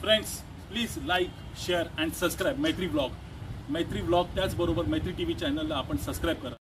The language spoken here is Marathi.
Friends please like share and subscribe Maitri blog Maitri blog त्याचबरोबर मैत्री टी व्ही चॅनलला आपण सबस्क्राईब करा.